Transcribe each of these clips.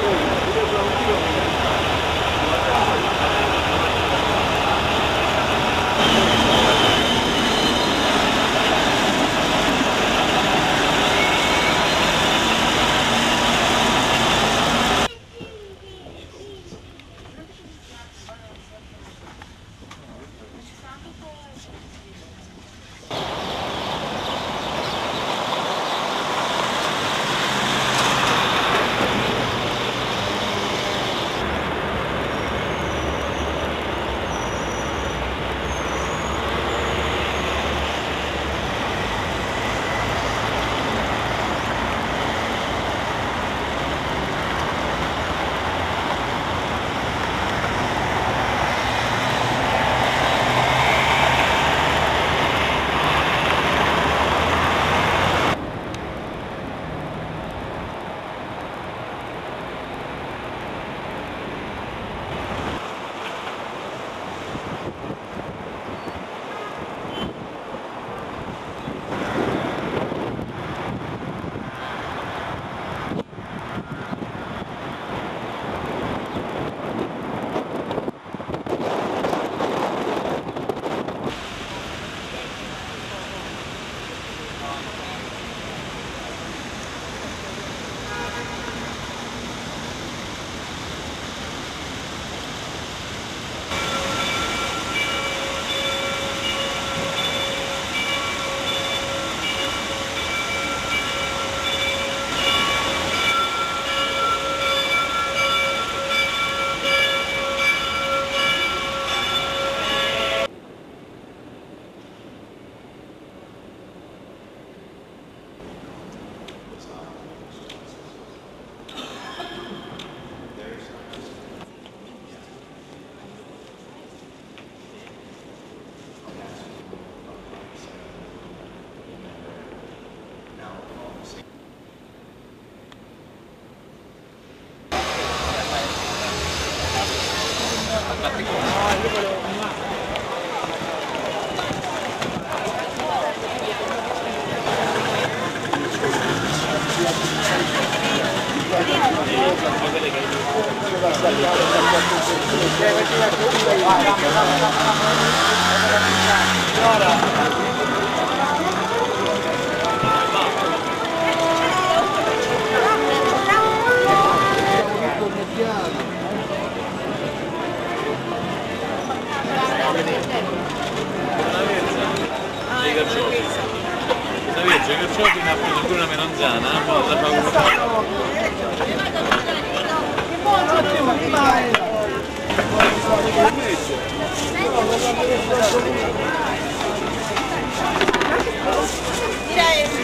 Thank you. La Vergine Carciotti mi ha preso una melanzana, la paura. Tira ele.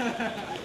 Ha ha ha.